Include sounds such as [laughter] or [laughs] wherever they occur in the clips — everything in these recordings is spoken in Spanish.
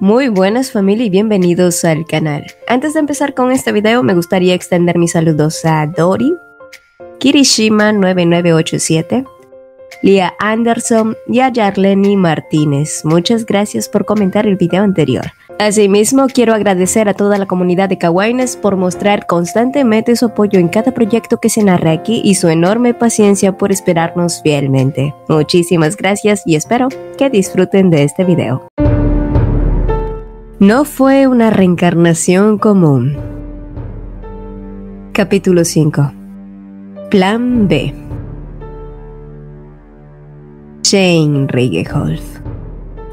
Muy buenas familia y bienvenidos al canal. Antes de empezar con este video me gustaría extender mis saludos a Dori, Kirishima9987, Lia Anderson y a Yarleni Martínez. Muchas gracias por comentar el video anterior. Asimismo, quiero agradecer a toda la comunidad de Kawaines por mostrar constantemente su apoyo en cada proyecto que se narra aquí y su enorme paciencia por esperarnos fielmente. Muchísimas gracias y espero que disfruten de este video. No fue una reencarnación común. Capítulo 5 Plan B Shane Rigeholf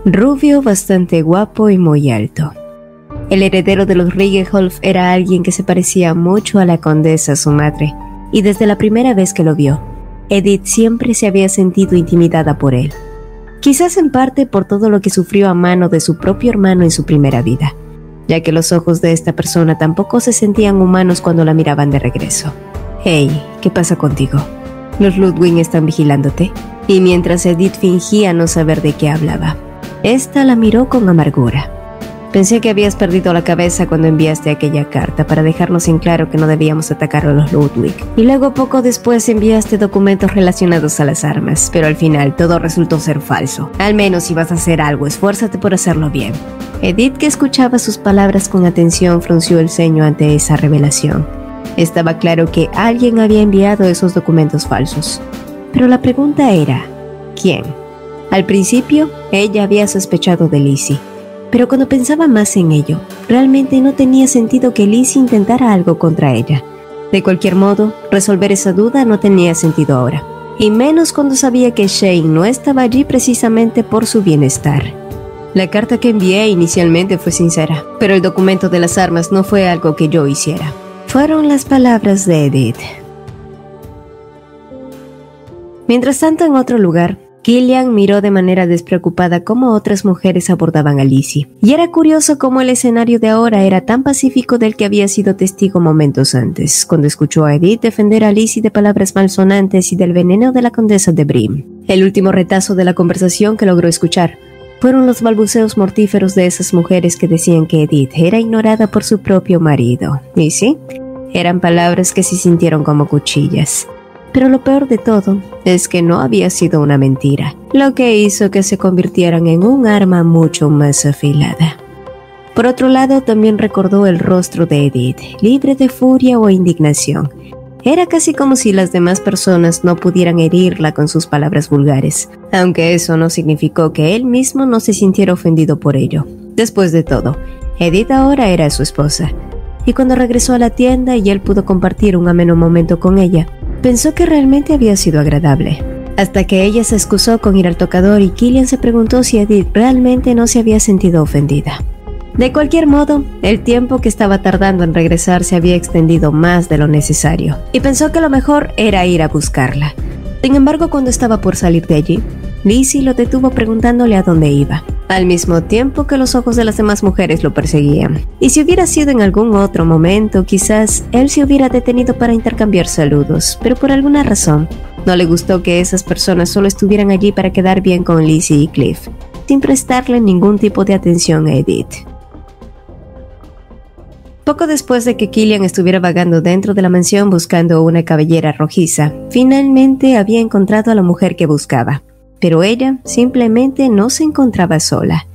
Rubio bastante guapo y muy alto. El heredero de los Rigeholf era alguien que se parecía mucho a la condesa su madre, y desde la primera vez que lo vio, Edith siempre se había sentido intimidada por él quizás en parte por todo lo que sufrió a mano de su propio hermano en su primera vida, ya que los ojos de esta persona tampoco se sentían humanos cuando la miraban de regreso. Hey, ¿qué pasa contigo? Los Ludwig están vigilándote. Y mientras Edith fingía no saber de qué hablaba, esta la miró con amargura. Pensé que habías perdido la cabeza cuando enviaste aquella carta para dejarnos en claro que no debíamos atacar a los Ludwig. Y luego poco después enviaste documentos relacionados a las armas, pero al final todo resultó ser falso. Al menos si vas a hacer algo, esfuérzate por hacerlo bien. Edith, que escuchaba sus palabras con atención, frunció el ceño ante esa revelación. Estaba claro que alguien había enviado esos documentos falsos. Pero la pregunta era, ¿quién? Al principio, ella había sospechado de Lizzie pero cuando pensaba más en ello, realmente no tenía sentido que Lizzie intentara algo contra ella. De cualquier modo, resolver esa duda no tenía sentido ahora, y menos cuando sabía que Shane no estaba allí precisamente por su bienestar. La carta que envié inicialmente fue sincera, pero el documento de las armas no fue algo que yo hiciera. Fueron las palabras de Edith. Mientras tanto, en otro lugar, Killian miró de manera despreocupada cómo otras mujeres abordaban a Lizzie, y era curioso cómo el escenario de ahora era tan pacífico del que había sido testigo momentos antes, cuando escuchó a Edith defender a Lizzie de palabras malsonantes y del veneno de la condesa de Brim. El último retazo de la conversación que logró escuchar fueron los balbuceos mortíferos de esas mujeres que decían que Edith era ignorada por su propio marido. Y sí, eran palabras que se sintieron como cuchillas. Pero lo peor de todo es que no había sido una mentira, lo que hizo que se convirtieran en un arma mucho más afilada. Por otro lado, también recordó el rostro de Edith, libre de furia o indignación. Era casi como si las demás personas no pudieran herirla con sus palabras vulgares, aunque eso no significó que él mismo no se sintiera ofendido por ello. Después de todo, Edith ahora era su esposa, y cuando regresó a la tienda y él pudo compartir un ameno momento con ella, Pensó que realmente había sido agradable, hasta que ella se excusó con ir al tocador y Killian se preguntó si Edith realmente no se había sentido ofendida. De cualquier modo, el tiempo que estaba tardando en regresar se había extendido más de lo necesario, y pensó que lo mejor era ir a buscarla. Sin embargo, cuando estaba por salir de allí, Lizzie lo detuvo preguntándole a dónde iba, al mismo tiempo que los ojos de las demás mujeres lo perseguían. Y si hubiera sido en algún otro momento, quizás él se hubiera detenido para intercambiar saludos, pero por alguna razón, no le gustó que esas personas solo estuvieran allí para quedar bien con Lizzie y Cliff, sin prestarle ningún tipo de atención a Edith. Poco después de que Killian estuviera vagando dentro de la mansión buscando una cabellera rojiza, finalmente había encontrado a la mujer que buscaba pero ella simplemente no se encontraba sola.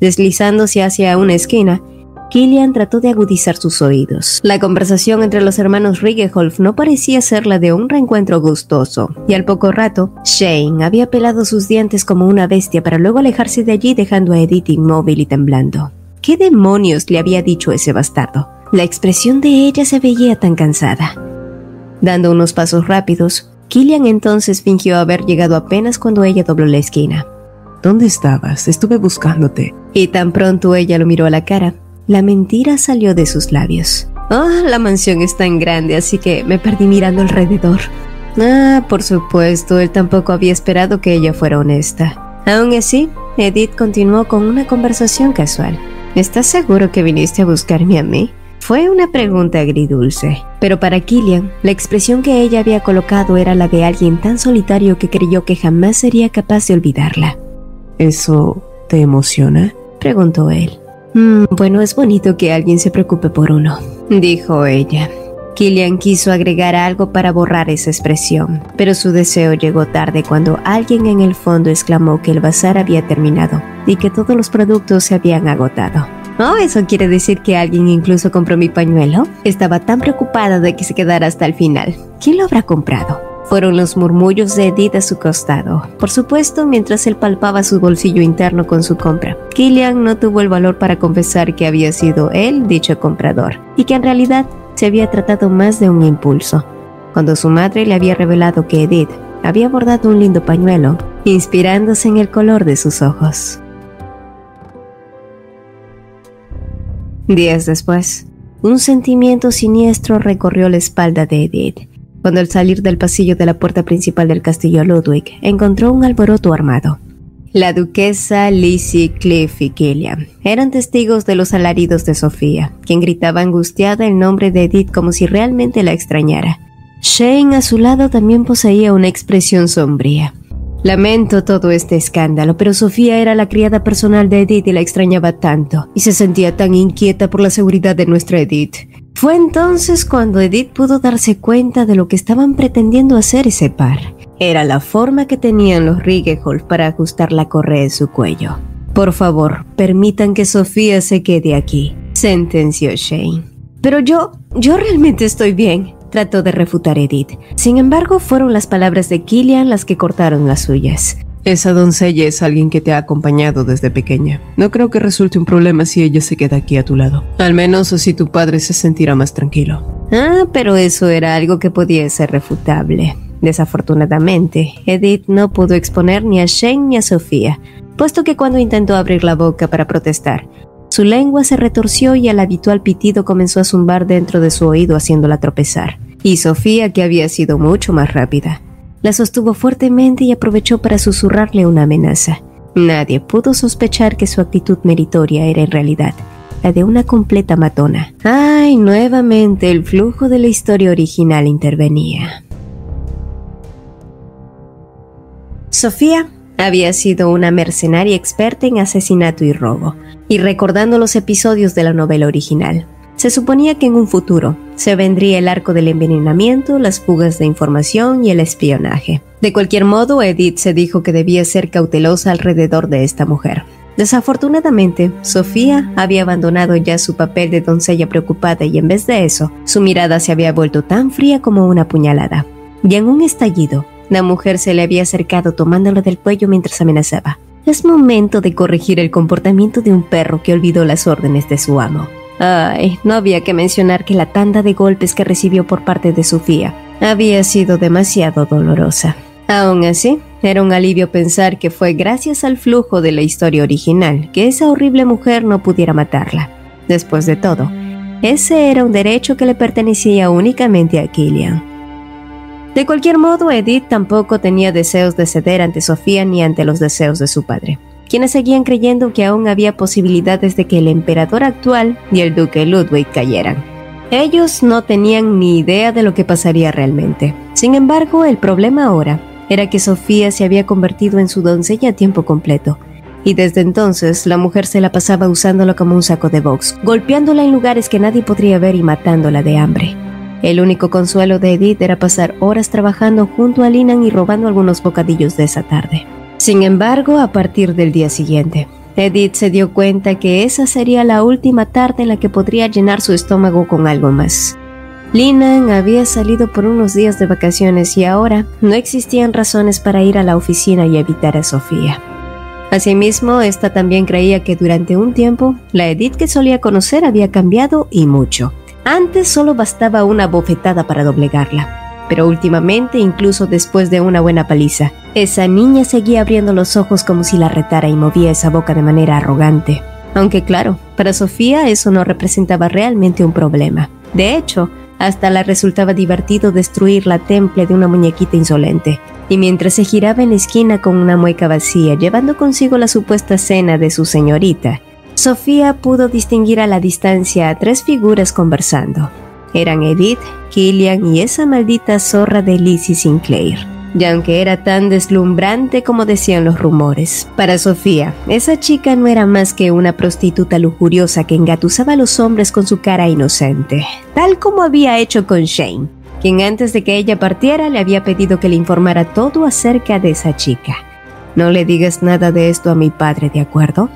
Deslizándose hacia una esquina, Killian trató de agudizar sus oídos. La conversación entre los hermanos Rigeholf no parecía ser la de un reencuentro gustoso, y al poco rato, Shane había pelado sus dientes como una bestia para luego alejarse de allí dejando a Edith inmóvil y temblando. ¿Qué demonios le había dicho ese bastardo? La expresión de ella se veía tan cansada. Dando unos pasos rápidos, Killian entonces fingió haber llegado apenas cuando ella dobló la esquina. ¿Dónde estabas? Estuve buscándote. Y tan pronto ella lo miró a la cara, la mentira salió de sus labios. Oh, la mansión es tan grande, así que me perdí mirando alrededor. Ah, por supuesto, él tampoco había esperado que ella fuera honesta. Aún así, Edith continuó con una conversación casual. ¿Estás seguro que viniste a buscarme a mí? Fue una pregunta agridulce, pero para Killian, la expresión que ella había colocado era la de alguien tan solitario que creyó que jamás sería capaz de olvidarla. ¿Eso te emociona? preguntó él. Mm, bueno, es bonito que alguien se preocupe por uno, dijo ella. Killian quiso agregar algo para borrar esa expresión, pero su deseo llegó tarde cuando alguien en el fondo exclamó que el bazar había terminado y que todos los productos se habían agotado. Oh, eso quiere decir que alguien incluso compró mi pañuelo. Estaba tan preocupada de que se quedara hasta el final. ¿Quién lo habrá comprado? Fueron los murmullos de Edith a su costado, por supuesto mientras él palpaba su bolsillo interno con su compra. Killian no tuvo el valor para confesar que había sido él dicho comprador, y que en realidad se había tratado más de un impulso. Cuando su madre le había revelado que Edith había bordado un lindo pañuelo, inspirándose en el color de sus ojos. Días después, un sentimiento siniestro recorrió la espalda de Edith cuando al salir del pasillo de la puerta principal del castillo Ludwig encontró un alboroto armado. La duquesa, Lizzie, Cliff y Killian eran testigos de los alaridos de Sofía, quien gritaba angustiada el nombre de Edith como si realmente la extrañara. Shane a su lado también poseía una expresión sombría. Lamento todo este escándalo, pero Sofía era la criada personal de Edith y la extrañaba tanto, y se sentía tan inquieta por la seguridad de nuestra Edith. Fue entonces cuando Edith pudo darse cuenta de lo que estaban pretendiendo hacer ese par. Era la forma que tenían los Rigeholf para ajustar la correa en su cuello. Por favor, permitan que Sofía se quede aquí, sentenció Shane. Pero yo, yo realmente estoy bien, trató de refutar Edith. Sin embargo, fueron las palabras de Killian las que cortaron las suyas. Esa doncella es alguien que te ha acompañado desde pequeña. No creo que resulte un problema si ella se queda aquí a tu lado. Al menos así tu padre se sentirá más tranquilo. Ah, pero eso era algo que podía ser refutable. Desafortunadamente, Edith no pudo exponer ni a Shane ni a Sofía, puesto que cuando intentó abrir la boca para protestar, su lengua se retorció y el habitual pitido comenzó a zumbar dentro de su oído haciéndola tropezar. Y Sofía, que había sido mucho más rápida, la sostuvo fuertemente y aprovechó para susurrarle una amenaza. Nadie pudo sospechar que su actitud meritoria era en realidad la de una completa matona. Ay, nuevamente el flujo de la historia original intervenía. Sofía había sido una mercenaria experta en asesinato y robo, y recordando los episodios de la novela original, se suponía que en un futuro se vendría el arco del envenenamiento, las fugas de información y el espionaje. De cualquier modo, Edith se dijo que debía ser cautelosa alrededor de esta mujer. Desafortunadamente, Sofía había abandonado ya su papel de doncella preocupada y en vez de eso, su mirada se había vuelto tan fría como una puñalada. Y en un estallido, la mujer se le había acercado tomándolo del cuello mientras amenazaba. Es momento de corregir el comportamiento de un perro que olvidó las órdenes de su amo. Ay, no había que mencionar que la tanda de golpes que recibió por parte de Sofía había sido demasiado dolorosa. Aún así, era un alivio pensar que fue gracias al flujo de la historia original que esa horrible mujer no pudiera matarla. Después de todo, ese era un derecho que le pertenecía únicamente a Killian. De cualquier modo, Edith tampoco tenía deseos de ceder ante Sofía ni ante los deseos de su padre quienes seguían creyendo que aún había posibilidades de que el emperador actual y el duque Ludwig cayeran. Ellos no tenían ni idea de lo que pasaría realmente. Sin embargo, el problema ahora era que Sofía se había convertido en su doncella a tiempo completo, y desde entonces la mujer se la pasaba usándolo como un saco de box, golpeándola en lugares que nadie podría ver y matándola de hambre. El único consuelo de Edith era pasar horas trabajando junto a Linan y robando algunos bocadillos de esa tarde. Sin embargo, a partir del día siguiente, Edith se dio cuenta que esa sería la última tarde en la que podría llenar su estómago con algo más. Linan había salido por unos días de vacaciones y ahora no existían razones para ir a la oficina y evitar a Sofía. Asimismo, esta también creía que durante un tiempo la Edith que solía conocer había cambiado y mucho. Antes solo bastaba una bofetada para doblegarla pero últimamente, incluso después de una buena paliza, esa niña seguía abriendo los ojos como si la retara y movía esa boca de manera arrogante. Aunque claro, para Sofía eso no representaba realmente un problema. De hecho, hasta la resultaba divertido destruir la temple de una muñequita insolente. Y mientras se giraba en la esquina con una mueca vacía, llevando consigo la supuesta cena de su señorita, Sofía pudo distinguir a la distancia a tres figuras conversando. Eran Edith, Killian y esa maldita zorra de Lizzie Sinclair. y aunque era tan deslumbrante como decían los rumores. Para Sofía, esa chica no era más que una prostituta lujuriosa que engatusaba a los hombres con su cara inocente, tal como había hecho con Shane, quien antes de que ella partiera le había pedido que le informara todo acerca de esa chica. No le digas nada de esto a mi padre, ¿de acuerdo?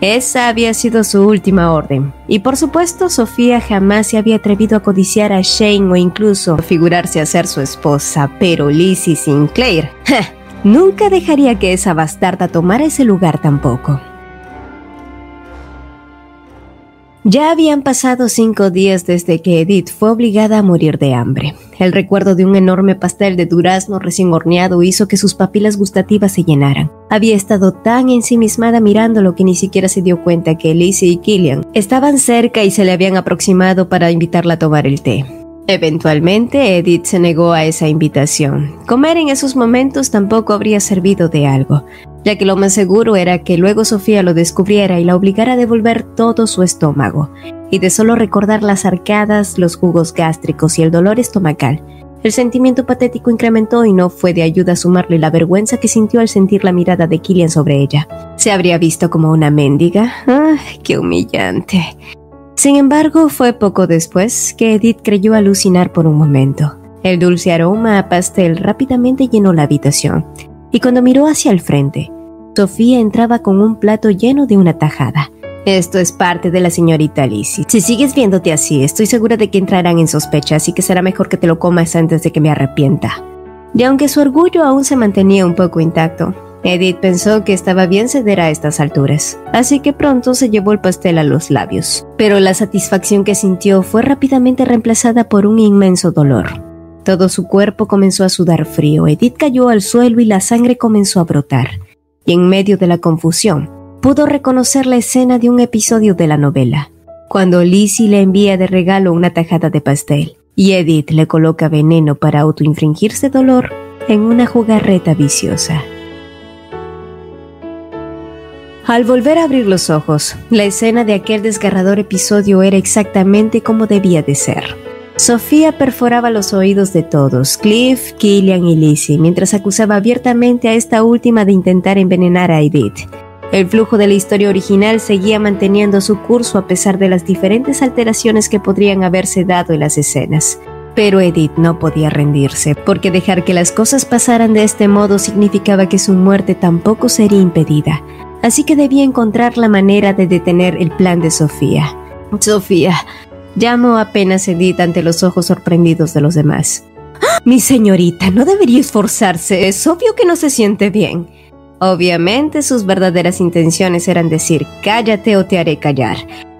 Esa había sido su última orden. Y por supuesto, Sofía jamás se había atrevido a codiciar a Shane o incluso figurarse a ser su esposa, pero Lizzie Sinclair, [laughs] nunca dejaría que esa bastarda tomara ese lugar tampoco. Ya habían pasado cinco días desde que Edith fue obligada a morir de hambre. El recuerdo de un enorme pastel de durazno recién horneado hizo que sus papilas gustativas se llenaran. Había estado tan ensimismada mirándolo que ni siquiera se dio cuenta que Lizzie y Killian estaban cerca y se le habían aproximado para invitarla a tomar el té. Eventualmente, Edith se negó a esa invitación. Comer en esos momentos tampoco habría servido de algo, ya que lo más seguro era que luego Sofía lo descubriera y la obligara a devolver todo su estómago, y de solo recordar las arcadas, los jugos gástricos y el dolor estomacal, el sentimiento patético incrementó y no fue de ayuda a sumarle la vergüenza que sintió al sentir la mirada de Killian sobre ella. ¿Se habría visto como una mendiga? ¡Ah, qué humillante! Sin embargo, fue poco después que Edith creyó alucinar por un momento. El dulce aroma a pastel rápidamente llenó la habitación, y cuando miró hacia el frente, Sofía entraba con un plato lleno de una tajada. Esto es parte de la señorita Lizzie. Si sigues viéndote así, estoy segura de que entrarán en sospecha, así que será mejor que te lo comas antes de que me arrepienta. Y aunque su orgullo aún se mantenía un poco intacto, Edith pensó que estaba bien ceder a estas alturas, así que pronto se llevó el pastel a los labios. Pero la satisfacción que sintió fue rápidamente reemplazada por un inmenso dolor. Todo su cuerpo comenzó a sudar frío, Edith cayó al suelo y la sangre comenzó a brotar. Y en medio de la confusión, pudo reconocer la escena de un episodio de la novela, cuando Lizzie le envía de regalo una tajada de pastel y Edith le coloca veneno para autoinfringirse dolor en una jugarreta viciosa. Al volver a abrir los ojos, la escena de aquel desgarrador episodio era exactamente como debía de ser. Sofía perforaba los oídos de todos, Cliff, Killian y Lizzie, mientras acusaba abiertamente a esta última de intentar envenenar a Edith. El flujo de la historia original seguía manteniendo su curso a pesar de las diferentes alteraciones que podrían haberse dado en las escenas. Pero Edith no podía rendirse, porque dejar que las cosas pasaran de este modo significaba que su muerte tampoco sería impedida así que debía encontrar la manera de detener el plan de Sofía. Sofía, llamó apenas Edith ante los ojos sorprendidos de los demás. ¡Ah! Mi señorita, no debería esforzarse, es obvio que no se siente bien. Obviamente sus verdaderas intenciones eran decir, cállate o te haré callar.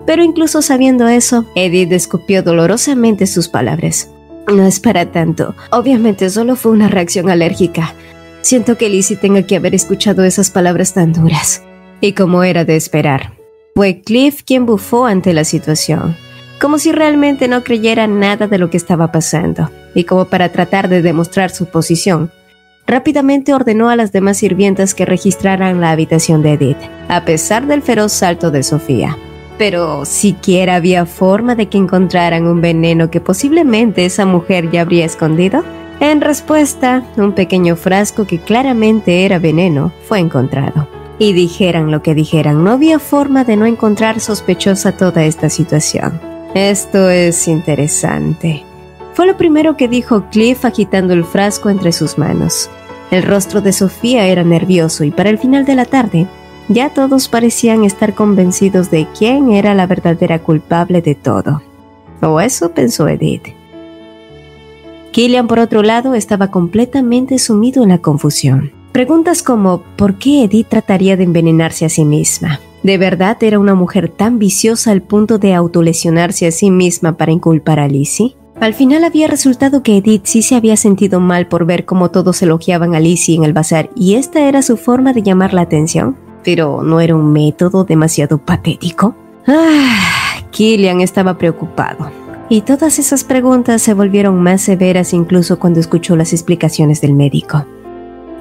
Pero incluso sabiendo eso, Edith escupió dolorosamente sus palabras. No es para tanto. Obviamente solo fue una reacción alérgica. Siento que Lizzie tenga que haber escuchado esas palabras tan duras. Y como era de esperar, fue Cliff quien bufó ante la situación, como si realmente no creyera nada de lo que estaba pasando, y como para tratar de demostrar su posición, rápidamente ordenó a las demás sirvientas que registraran la habitación de Edith, a pesar del feroz salto de Sofía. Pero siquiera había forma de que encontraran un veneno que posiblemente esa mujer ya habría escondido. En respuesta, un pequeño frasco que claramente era veneno fue encontrado. Y dijeran lo que dijeran, no había forma de no encontrar sospechosa toda esta situación. Esto es interesante. Fue lo primero que dijo Cliff agitando el frasco entre sus manos. El rostro de Sofía era nervioso y para el final de la tarde ya todos parecían estar convencidos de quién era la verdadera culpable de todo. O eso pensó Edith. Killian, por otro lado, estaba completamente sumido en la confusión. Preguntas como ¿por qué Edith trataría de envenenarse a sí misma? ¿De verdad era una mujer tan viciosa al punto de autolesionarse a sí misma para inculpar a Lizzie? Al final había resultado que Edith sí se había sentido mal por ver cómo todos elogiaban a Lizzie en el bazar y esta era su forma de llamar la atención. Pero ¿no era un método demasiado patético? Ah, Killian estaba preocupado. Y todas esas preguntas se volvieron más severas incluso cuando escuchó las explicaciones del médico.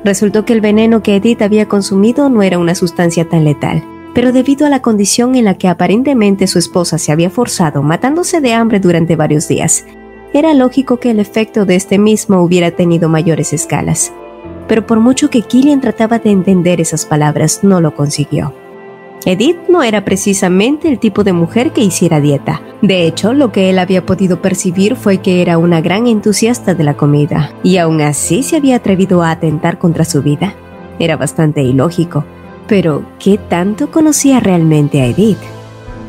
Resultó que el veneno que Edith había consumido no era una sustancia tan letal, pero debido a la condición en la que aparentemente su esposa se había forzado matándose de hambre durante varios días, era lógico que el efecto de este mismo hubiera tenido mayores escalas. Pero por mucho que Killian trataba de entender esas palabras, no lo consiguió. Edith no era precisamente el tipo de mujer que hiciera dieta. De hecho, lo que él había podido percibir fue que era una gran entusiasta de la comida, y aún así se había atrevido a atentar contra su vida. Era bastante ilógico. Pero, ¿qué tanto conocía realmente a Edith?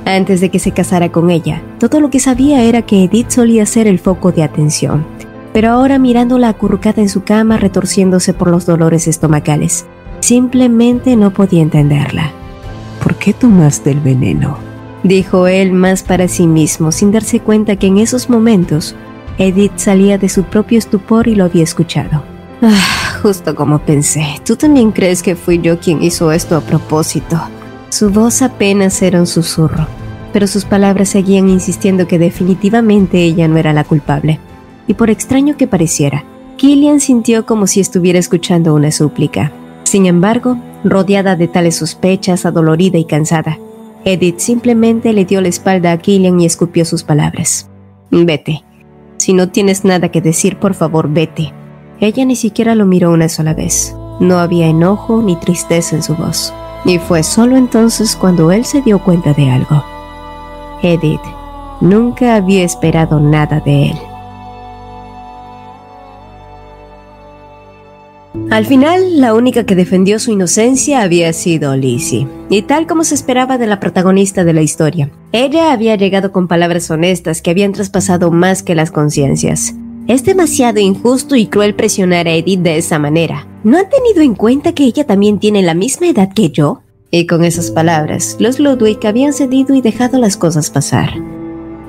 Antes de que se casara con ella, todo lo que sabía era que Edith solía ser el foco de atención. Pero ahora mirándola acurrucada en su cama retorciéndose por los dolores estomacales, simplemente no podía entenderla. ¿Por qué tomaste el veneno? Dijo él más para sí mismo, sin darse cuenta que en esos momentos Edith salía de su propio estupor y lo había escuchado. Ah, justo como pensé. ¿Tú también crees que fui yo quien hizo esto a propósito? Su voz apenas era un susurro, pero sus palabras seguían insistiendo que definitivamente ella no era la culpable. Y por extraño que pareciera, Killian sintió como si estuviera escuchando una súplica. Sin embargo, rodeada de tales sospechas, adolorida y cansada, Edith simplemente le dio la espalda a Killian y escupió sus palabras. Vete. Si no tienes nada que decir, por favor, vete. Ella ni siquiera lo miró una sola vez. No había enojo ni tristeza en su voz. Y fue solo entonces cuando él se dio cuenta de algo. Edith nunca había esperado nada de él. Al final, la única que defendió su inocencia había sido Lizzie, y tal como se esperaba de la protagonista de la historia. Ella había llegado con palabras honestas que habían traspasado más que las conciencias. Es demasiado injusto y cruel presionar a Edith de esa manera. ¿No han tenido en cuenta que ella también tiene la misma edad que yo? Y con esas palabras, los Ludwig habían cedido y dejado las cosas pasar.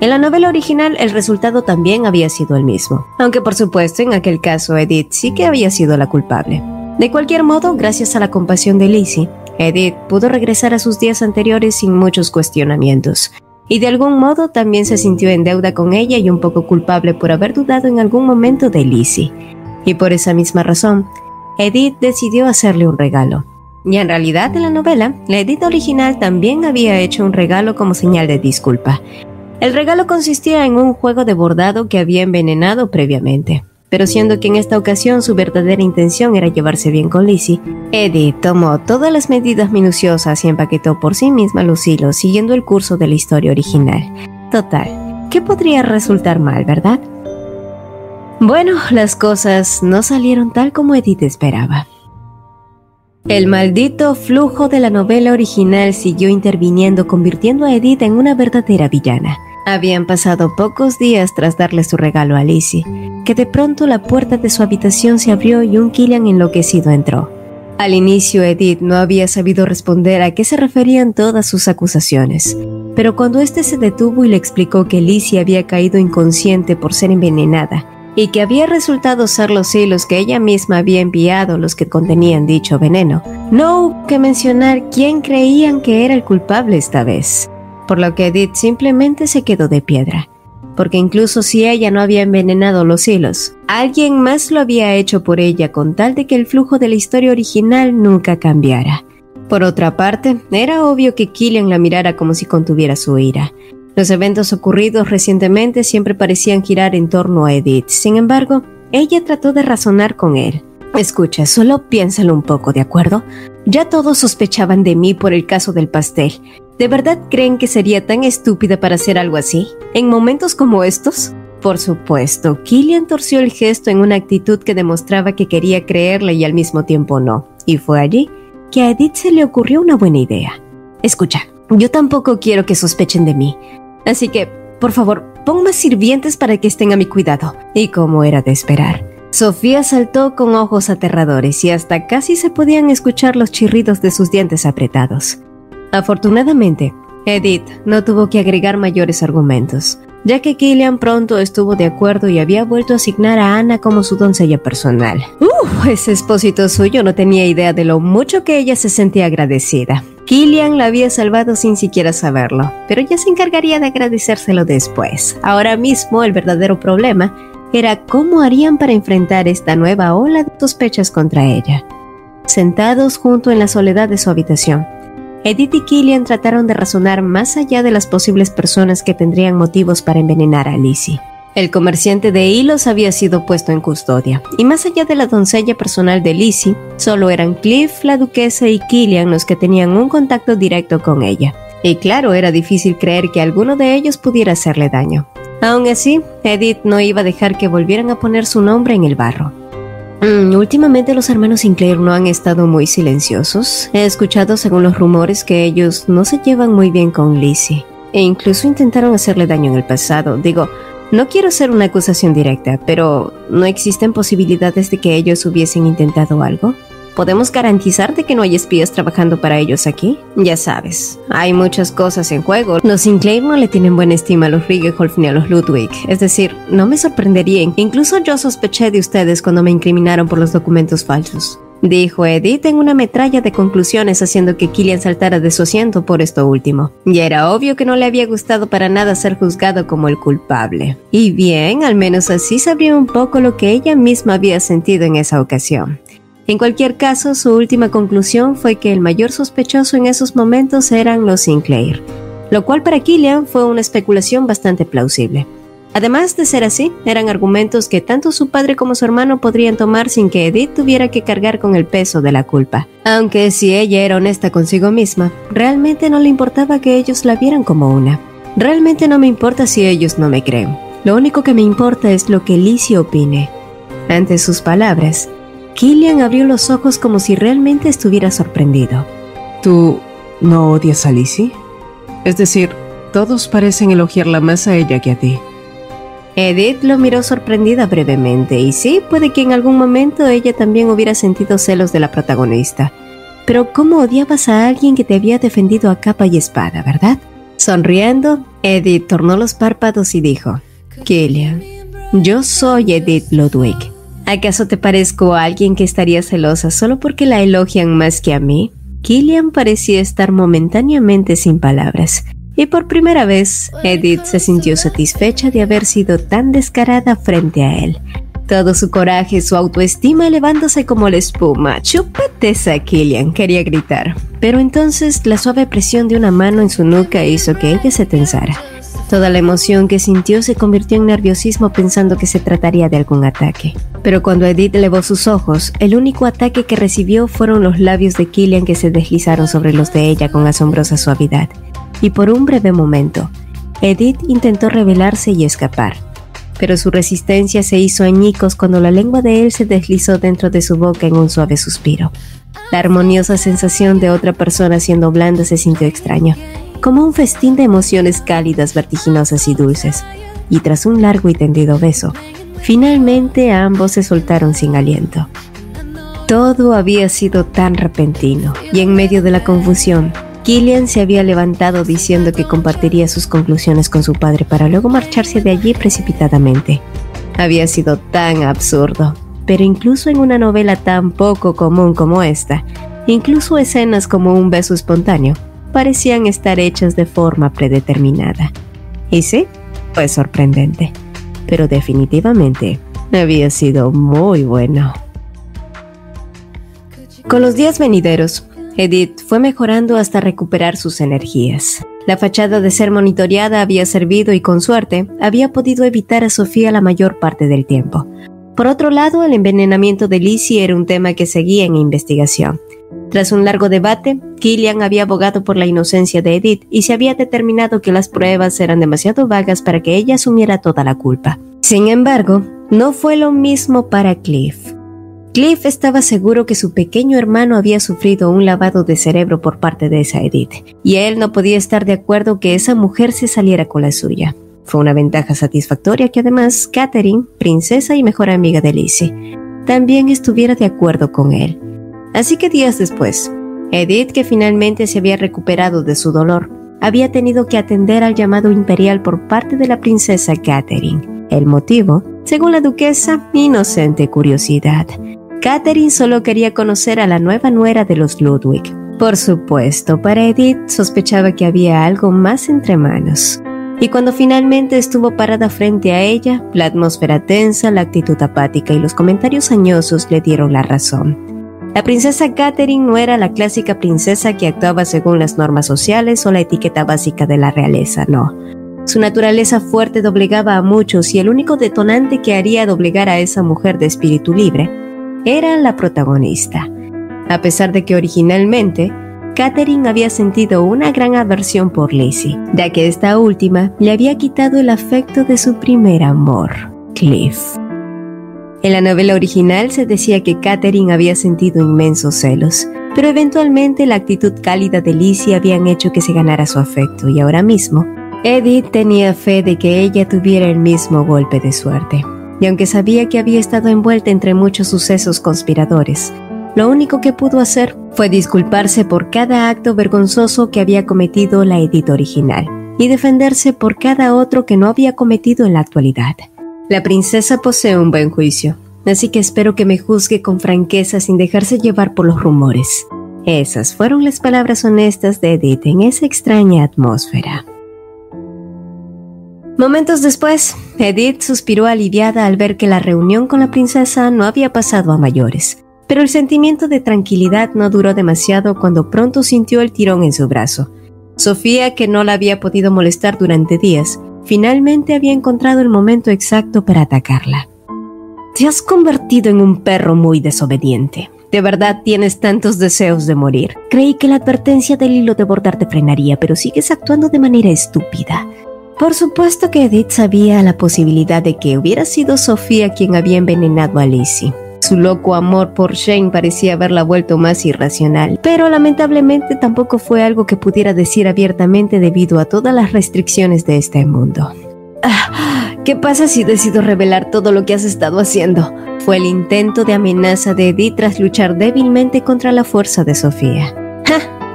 En la novela original el resultado también había sido el mismo, aunque por supuesto en aquel caso Edith sí que había sido la culpable. De cualquier modo, gracias a la compasión de Lizzie, Edith pudo regresar a sus días anteriores sin muchos cuestionamientos, y de algún modo también se sintió en deuda con ella y un poco culpable por haber dudado en algún momento de Lizzie. Y por esa misma razón, Edith decidió hacerle un regalo. Y en realidad en la novela, la Edith original también había hecho un regalo como señal de disculpa, el regalo consistía en un juego de bordado que había envenenado previamente. Pero siendo que en esta ocasión su verdadera intención era llevarse bien con Lizzie, Eddie tomó todas las medidas minuciosas y empaquetó por sí misma los hilos siguiendo el curso de la historia original. Total, ¿qué podría resultar mal, verdad? Bueno, las cosas no salieron tal como Edith esperaba. El maldito flujo de la novela original siguió interviniendo convirtiendo a Edith en una verdadera villana. Habían pasado pocos días tras darle su regalo a Lizzie, que de pronto la puerta de su habitación se abrió y un Killian enloquecido entró. Al inicio Edith no había sabido responder a qué se referían todas sus acusaciones, pero cuando éste se detuvo y le explicó que Lizzie había caído inconsciente por ser envenenada y que había resultado ser los hilos que ella misma había enviado los que contenían dicho veneno, no hubo que mencionar quién creían que era el culpable esta vez por lo que Edith simplemente se quedó de piedra, porque incluso si ella no había envenenado los hilos, alguien más lo había hecho por ella con tal de que el flujo de la historia original nunca cambiara. Por otra parte, era obvio que Killian la mirara como si contuviera su ira. Los eventos ocurridos recientemente siempre parecían girar en torno a Edith. Sin embargo, ella trató de razonar con él. Escucha, solo piénsalo un poco, ¿de acuerdo? Ya todos sospechaban de mí por el caso del pastel, ¿De verdad creen que sería tan estúpida para hacer algo así? ¿En momentos como estos? Por supuesto, Killian torció el gesto en una actitud que demostraba que quería creerle y al mismo tiempo no. Y fue allí que a Edith se le ocurrió una buena idea. Escucha, yo tampoco quiero que sospechen de mí. Así que, por favor, pon más sirvientes para que estén a mi cuidado. Y como era de esperar, Sofía saltó con ojos aterradores y hasta casi se podían escuchar los chirridos de sus dientes apretados. Afortunadamente, Edith no tuvo que agregar mayores argumentos, ya que Killian pronto estuvo de acuerdo y había vuelto a asignar a Ana como su doncella personal. ¡Uf! Ese esposito suyo no tenía idea de lo mucho que ella se sentía agradecida. Killian la había salvado sin siquiera saberlo, pero ya se encargaría de agradecérselo después. Ahora mismo el verdadero problema era cómo harían para enfrentar esta nueva ola de sospechas contra ella. Sentados junto en la soledad de su habitación, Edith y Killian trataron de razonar más allá de las posibles personas que tendrían motivos para envenenar a Lizzie. El comerciante de hilos había sido puesto en custodia, y más allá de la doncella personal de Lizzie, solo eran Cliff, la duquesa y Killian los que tenían un contacto directo con ella. Y claro, era difícil creer que alguno de ellos pudiera hacerle daño. Aún así, Edith no iba a dejar que volvieran a poner su nombre en el barro. Mm, últimamente los hermanos Sinclair no han estado muy silenciosos. He escuchado según los rumores que ellos no se llevan muy bien con Lizzie. E incluso intentaron hacerle daño en el pasado. Digo, no quiero hacer una acusación directa, pero ¿no existen posibilidades de que ellos hubiesen intentado algo? ¿Podemos garantizar de que no hay espías trabajando para ellos aquí? Ya sabes, hay muchas cosas en juego. Los Sinclair no le tienen buena estima a los Riegeholf ni a los Ludwig. Es decir, no me sorprendería. Incluso yo sospeché de ustedes cuando me incriminaron por los documentos falsos. Dijo Edith en una metralla de conclusiones haciendo que Killian saltara de su asiento por esto último. Y era obvio que no le había gustado para nada ser juzgado como el culpable. Y bien, al menos así sabría un poco lo que ella misma había sentido en esa ocasión. En cualquier caso, su última conclusión fue que el mayor sospechoso en esos momentos eran los Sinclair, lo cual para Killian fue una especulación bastante plausible. Además de ser así, eran argumentos que tanto su padre como su hermano podrían tomar sin que Edith tuviera que cargar con el peso de la culpa. Aunque si ella era honesta consigo misma, realmente no le importaba que ellos la vieran como una. Realmente no me importa si ellos no me creen. Lo único que me importa es lo que Lizzie opine. Ante sus palabras, Killian abrió los ojos como si realmente estuviera sorprendido. ¿Tú no odias a Lizzie? Es decir, todos parecen elogiarla más a ella que a ti. Edith lo miró sorprendida brevemente, y sí, puede que en algún momento ella también hubiera sentido celos de la protagonista. Pero ¿cómo odiabas a alguien que te había defendido a capa y espada, verdad? Sonriendo, Edith tornó los párpados y dijo, Killian, yo soy Edith Ludwig. ¿Acaso te parezco a alguien que estaría celosa solo porque la elogian más que a mí? Killian parecía estar momentáneamente sin palabras, y por primera vez Edith se sintió satisfecha de haber sido tan descarada frente a él. Todo su coraje, su autoestima elevándose como la espuma. ¡Chúpate esa, Killian! quería gritar. Pero entonces la suave presión de una mano en su nuca hizo que ella se tensara. Toda la emoción que sintió se convirtió en nerviosismo pensando que se trataría de algún ataque. Pero cuando Edith elevó sus ojos, el único ataque que recibió fueron los labios de Killian que se deslizaron sobre los de ella con asombrosa suavidad. Y por un breve momento, Edith intentó rebelarse y escapar. Pero su resistencia se hizo añicos cuando la lengua de él se deslizó dentro de su boca en un suave suspiro. La armoniosa sensación de otra persona siendo blanda se sintió extraño, como un festín de emociones cálidas, vertiginosas y dulces. Y tras un largo y tendido beso, finalmente ambos se soltaron sin aliento. Todo había sido tan repentino, y en medio de la confusión, Killian se había levantado diciendo que compartiría sus conclusiones con su padre para luego marcharse de allí precipitadamente. Había sido tan absurdo, pero incluso en una novela tan poco común como esta, incluso escenas como un beso espontáneo, parecían estar hechas de forma predeterminada. Y sí, fue sorprendente, pero definitivamente había sido muy bueno. Con los días venideros, Edith fue mejorando hasta recuperar sus energías. La fachada de ser monitoreada había servido y con suerte había podido evitar a Sofía la mayor parte del tiempo. Por otro lado, el envenenamiento de Lizzie era un tema que seguía en investigación. Tras un largo debate, Killian había abogado por la inocencia de Edith y se había determinado que las pruebas eran demasiado vagas para que ella asumiera toda la culpa. Sin embargo, no fue lo mismo para Cliff. Cliff estaba seguro que su pequeño hermano había sufrido un lavado de cerebro por parte de esa Edith, y él no podía estar de acuerdo que esa mujer se saliera con la suya. Fue una ventaja satisfactoria que además Catherine, princesa y mejor amiga de Lizzie, también estuviera de acuerdo con él. Así que días después, Edith, que finalmente se había recuperado de su dolor, había tenido que atender al llamado imperial por parte de la princesa Catherine. El motivo, según la duquesa, inocente curiosidad. Catherine solo quería conocer a la nueva nuera de los Ludwig. Por supuesto, para Edith sospechaba que había algo más entre manos. Y cuando finalmente estuvo parada frente a ella, la atmósfera tensa, la actitud apática y los comentarios añosos le dieron la razón. La princesa Catherine no era la clásica princesa que actuaba según las normas sociales o la etiqueta básica de la realeza, no. Su naturaleza fuerte doblegaba a muchos y el único detonante que haría doblegar a esa mujer de espíritu libre era la protagonista. A pesar de que originalmente Catherine había sentido una gran aversión por Lizzie, ya que esta última le había quitado el afecto de su primer amor, Cliff. En la novela original se decía que Catherine había sentido inmensos celos, pero eventualmente la actitud cálida de Lizzie habían hecho que se ganara su afecto y ahora mismo Edith tenía fe de que ella tuviera el mismo golpe de suerte. Y aunque sabía que había estado envuelta entre muchos sucesos conspiradores, lo único que pudo hacer fue disculparse por cada acto vergonzoso que había cometido la Edith original y defenderse por cada otro que no había cometido en la actualidad. La princesa posee un buen juicio, así que espero que me juzgue con franqueza sin dejarse llevar por los rumores. Esas fueron las palabras honestas de Edith en esa extraña atmósfera. Momentos después, Edith suspiró aliviada al ver que la reunión con la princesa no había pasado a mayores pero el sentimiento de tranquilidad no duró demasiado cuando pronto sintió el tirón en su brazo. Sofía, que no la había podido molestar durante días, finalmente había encontrado el momento exacto para atacarla. Te has convertido en un perro muy desobediente. De verdad tienes tantos deseos de morir. Creí que la advertencia del hilo de bordar te frenaría, pero sigues actuando de manera estúpida. Por supuesto que Edith sabía la posibilidad de que hubiera sido Sofía quien había envenenado a Lizzie. Su loco amor por Shane parecía haberla vuelto más irracional, pero lamentablemente tampoco fue algo que pudiera decir abiertamente debido a todas las restricciones de este mundo. Ah, ¿Qué pasa si decido revelar todo lo que has estado haciendo? Fue el intento de amenaza de Edith tras luchar débilmente contra la fuerza de Sofía.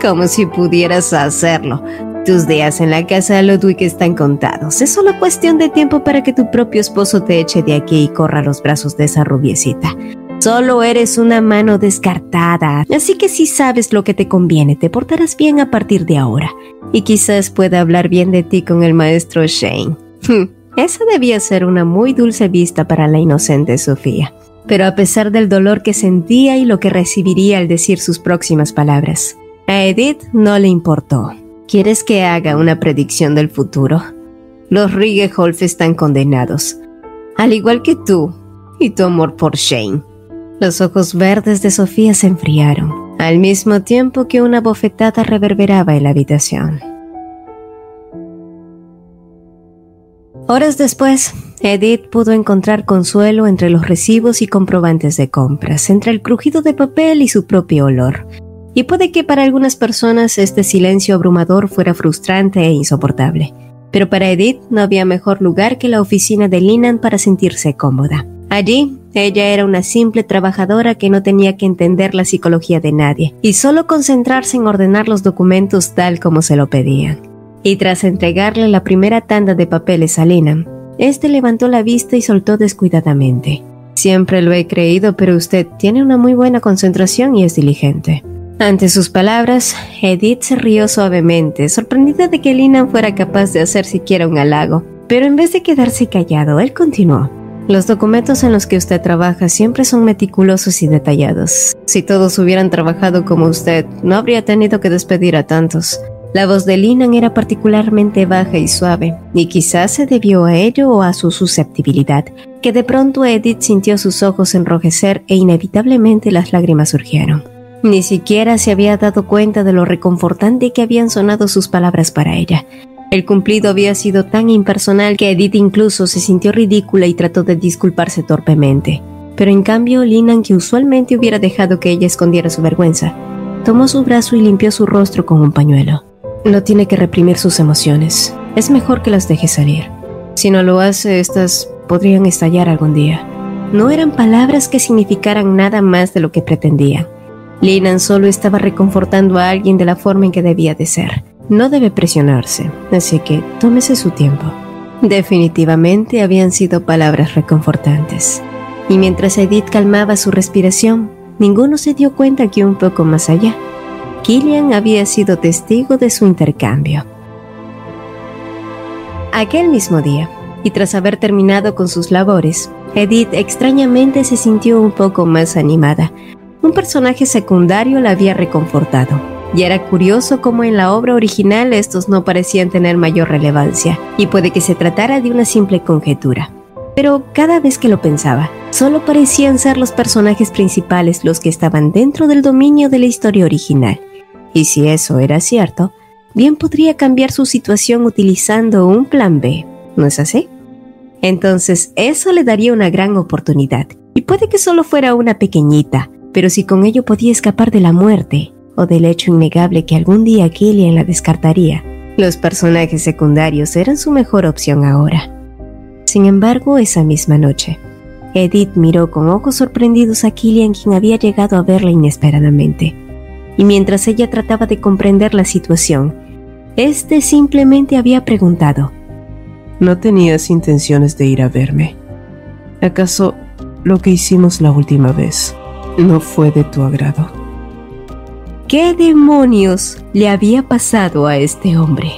Como si pudieras hacerlo. Tus días en la casa de Ludwig están contados. Es solo cuestión de tiempo para que tu propio esposo te eche de aquí y corra los brazos de esa rubiecita. Solo eres una mano descartada, así que si sabes lo que te conviene, te portarás bien a partir de ahora. Y quizás pueda hablar bien de ti con el maestro Shane. Esa debía ser una muy dulce vista para la inocente Sofía. Pero a pesar del dolor que sentía y lo que recibiría al decir sus próximas palabras, a Edith no le importó. ¿Quieres que haga una predicción del futuro? Los Rigeholf están condenados, al igual que tú y tu amor por Shane. Los ojos verdes de Sofía se enfriaron, al mismo tiempo que una bofetada reverberaba en la habitación. Horas después, Edith pudo encontrar consuelo entre los recibos y comprobantes de compras, entre el crujido de papel y su propio olor, y puede que para algunas personas este silencio abrumador fuera frustrante e insoportable. Pero para Edith no había mejor lugar que la oficina de Linan para sentirse cómoda. Allí, ella era una simple trabajadora que no tenía que entender la psicología de nadie y solo concentrarse en ordenar los documentos tal como se lo pedían. Y tras entregarle la primera tanda de papeles a Linan, este levantó la vista y soltó descuidadamente. Siempre lo he creído, pero usted tiene una muy buena concentración y es diligente. Ante sus palabras, Edith se rió suavemente, sorprendida de que Lina fuera capaz de hacer siquiera un halago. Pero en vez de quedarse callado, él continuó. Los documentos en los que usted trabaja siempre son meticulosos y detallados. Si todos hubieran trabajado como usted, no habría tenido que despedir a tantos. La voz de Linan era particularmente baja y suave, y quizás se debió a ello o a su susceptibilidad, que de pronto Edith sintió sus ojos enrojecer e inevitablemente las lágrimas surgieron. Ni siquiera se había dado cuenta de lo reconfortante que habían sonado sus palabras para ella. El cumplido había sido tan impersonal que Edith incluso se sintió ridícula y trató de disculparse torpemente. Pero en cambio, Linan, que usualmente hubiera dejado que ella escondiera su vergüenza, tomó su brazo y limpió su rostro con un pañuelo. No tiene que reprimir sus emociones. Es mejor que las deje salir. Si no lo hace, estas podrían estallar algún día. No eran palabras que significaran nada más de lo que pretendían. Linan solo estaba reconfortando a alguien de la forma en que debía de ser. No debe presionarse, así que tómese su tiempo. Definitivamente habían sido palabras reconfortantes. Y mientras Edith calmaba su respiración, ninguno se dio cuenta que un poco más allá, Killian había sido testigo de su intercambio. Aquel mismo día, y tras haber terminado con sus labores, Edith extrañamente se sintió un poco más animada, un personaje secundario la había reconfortado. Y era curioso cómo en la obra original estos no parecían tener mayor relevancia, y puede que se tratara de una simple conjetura. Pero cada vez que lo pensaba, solo parecían ser los personajes principales los que estaban dentro del dominio de la historia original. Y si eso era cierto, bien podría cambiar su situación utilizando un plan B, ¿no es así? Entonces eso le daría una gran oportunidad, y puede que solo fuera una pequeñita, pero si con ello podía escapar de la muerte, o del hecho innegable que algún día Killian la descartaría, los personajes secundarios eran su mejor opción ahora. Sin embargo, esa misma noche, Edith miró con ojos sorprendidos a Killian quien había llegado a verla inesperadamente. Y mientras ella trataba de comprender la situación, este simplemente había preguntado, ¿No tenías intenciones de ir a verme? ¿Acaso lo que hicimos la última vez no fue de tu agrado? ¿Qué demonios le había pasado a este hombre?